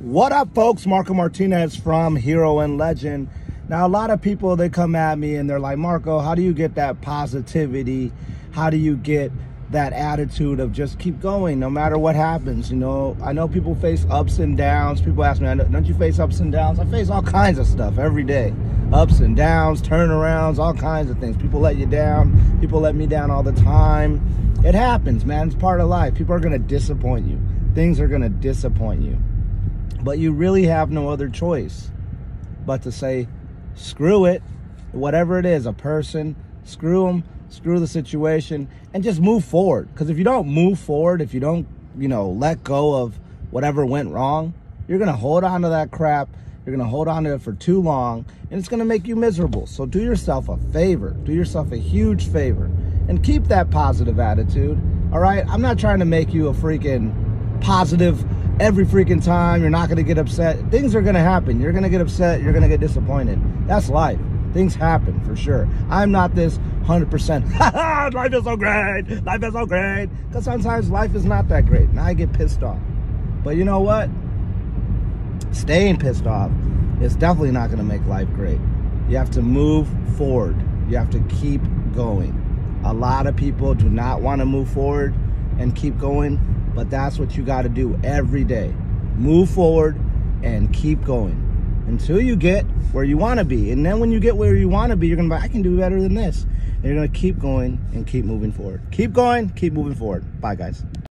What up, folks? Marco Martinez from Hero and Legend. Now, a lot of people, they come at me and they're like, Marco, how do you get that positivity? How do you get that attitude of just keep going no matter what happens? You know, I know people face ups and downs. People ask me, don't you face ups and downs? I face all kinds of stuff every day. Ups and downs, turnarounds, all kinds of things. People let you down. People let me down all the time. It happens, man. It's part of life. People are going to disappoint you. Things are going to disappoint you. But you really have no other choice but to say, screw it, whatever it is, a person, screw them, screw the situation, and just move forward. Because if you don't move forward, if you don't, you know, let go of whatever went wrong, you're going to hold on to that crap. You're going to hold on to it for too long, and it's going to make you miserable. So do yourself a favor. Do yourself a huge favor and keep that positive attitude. All right? I'm not trying to make you a freaking positive every freaking time. You're not going to get upset. Things are going to happen. You're going to get upset. You're going to get disappointed. That's life. Things happen for sure. I'm not this 100%. life is so great. Life is so great. Because sometimes life is not that great. And I get pissed off. But you know what? Staying pissed off is definitely not going to make life great. You have to move forward. You have to keep going. A lot of people do not want to move forward and keep going but that's what you got to do every day. Move forward and keep going until you get where you want to be. And then when you get where you want to be, you're going to be, I can do better than this. And you're going to keep going and keep moving forward. Keep going, keep moving forward. Bye, guys.